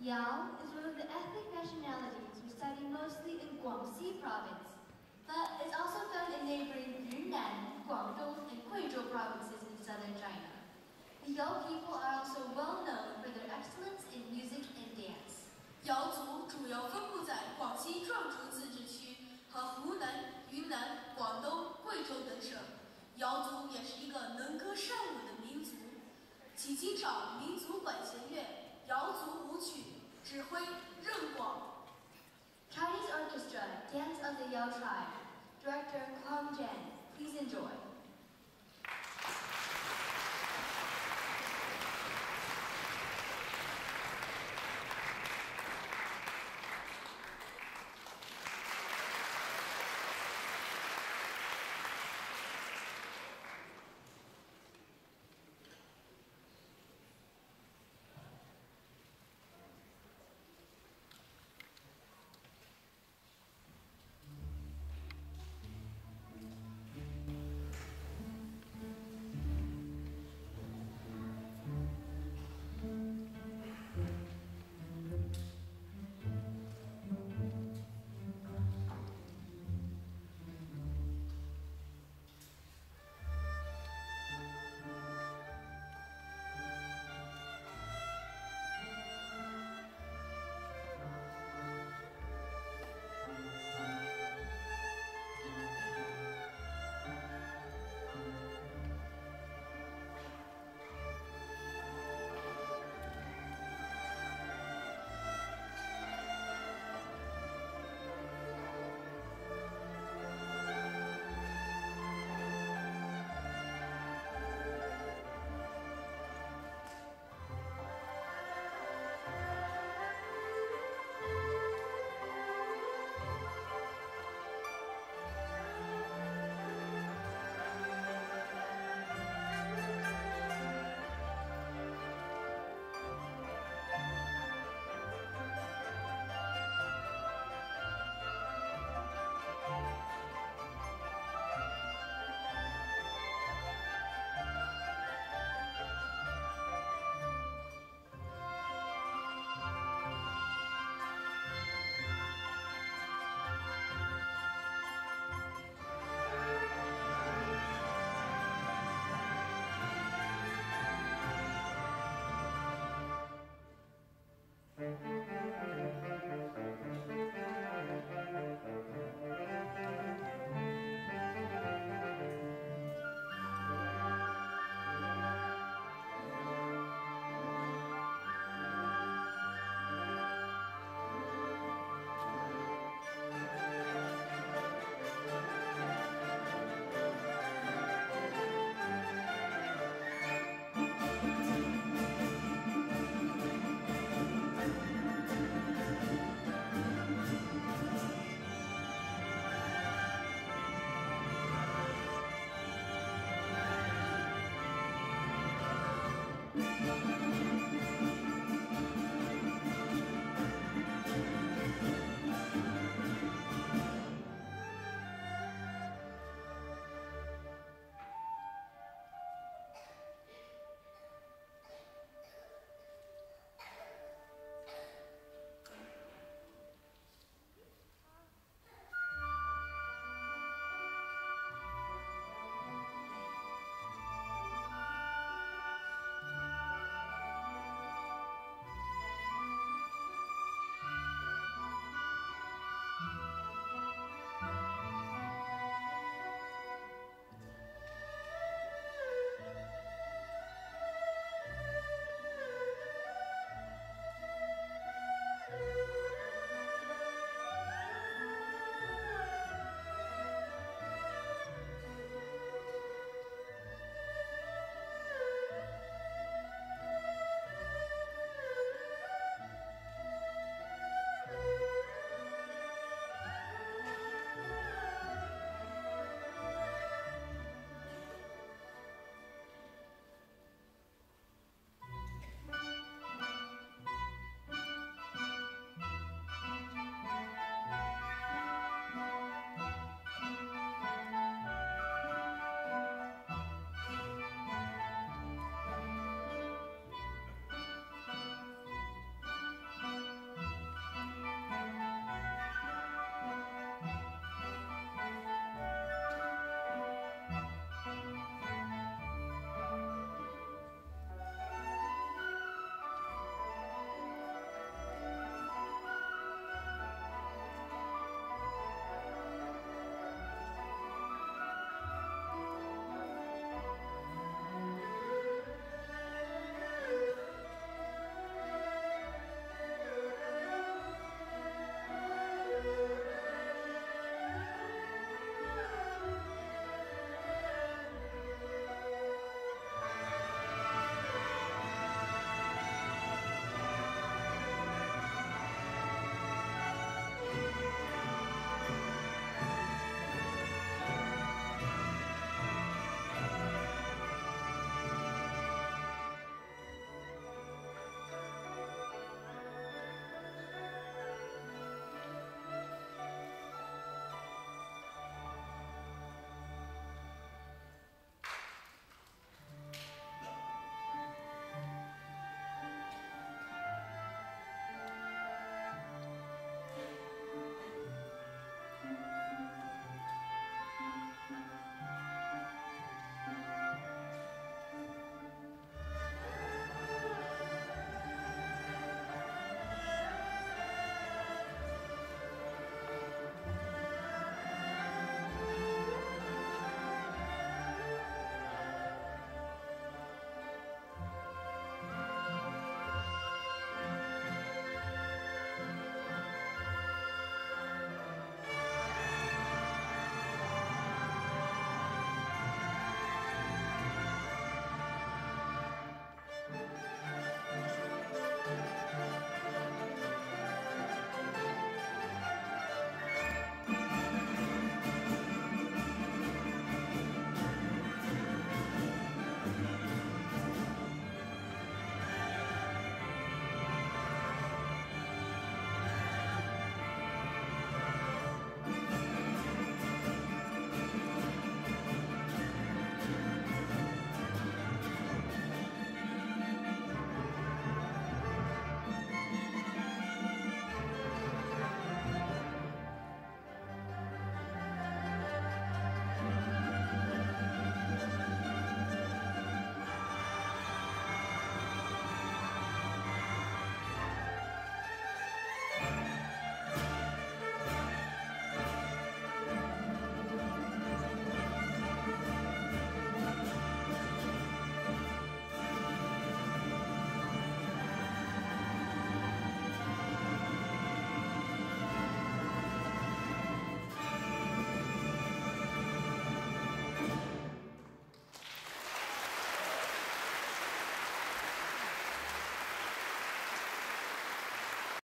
Yao is one of the ethnic nationalities residing mostly in Guangxi province, but is also found in neighboring Yunnan, Guangdong, and Guizhou provinces in southern China. The Yao people are also well known for their excellence in music and dance. 瑶族主要分布在广西壮族自治区和湖南、云南、广东、贵州等省。瑶族也是一个能歌善舞的民族，其经常民族管弦乐。 瑶族舞曲指挥任广。Chinese Orchestra, Dance of the Yao Tribe. Director Huang Jian. Please enjoy.